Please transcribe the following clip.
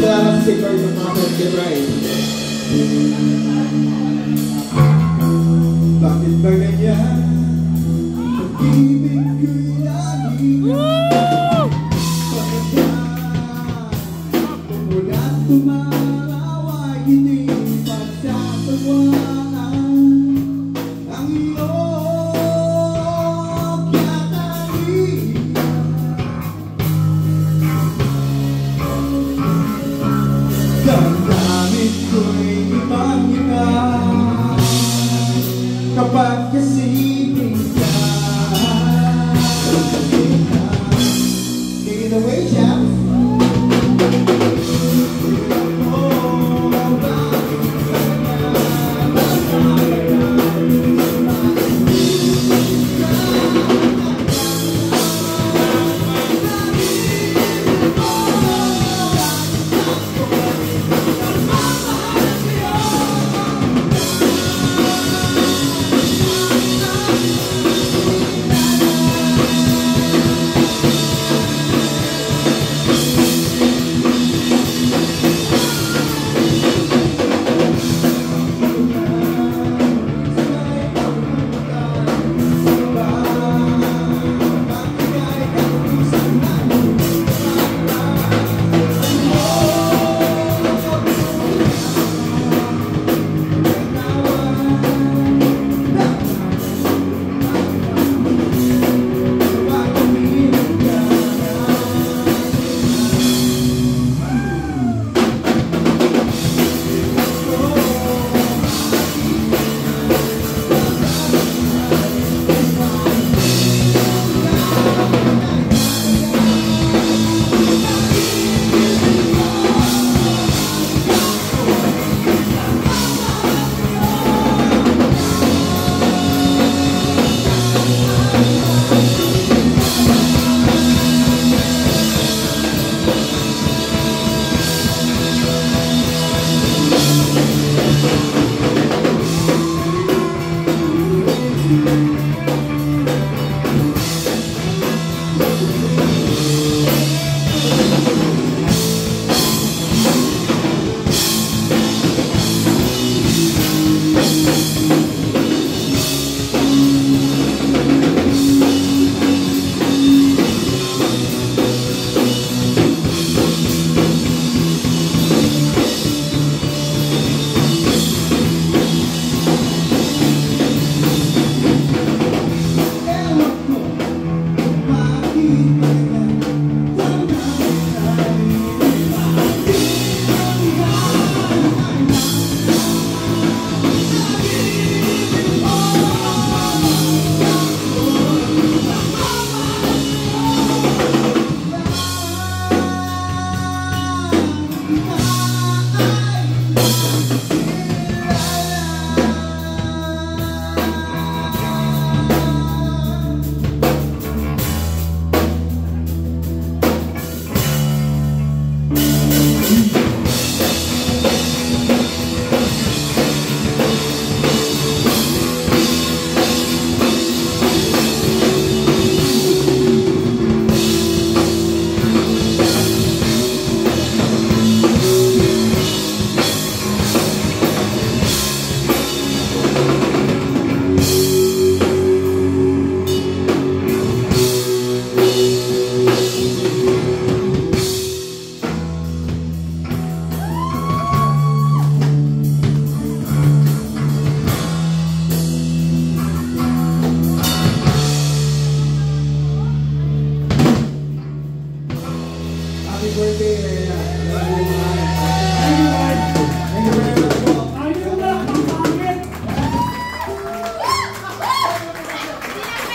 Salamat sa Sipar ng get right. 야